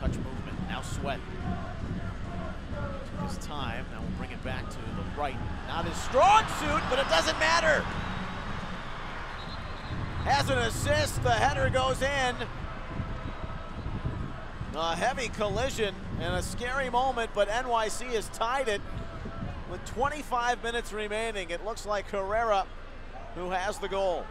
touch movement. Now Sweat. Took his time. Now we'll bring it back to the right. Not his strong suit, but it doesn't matter. Has an assist. The header goes in. A heavy collision and a scary moment, but NYC has tied it with 25 minutes remaining. It looks like Herrera who has the goal.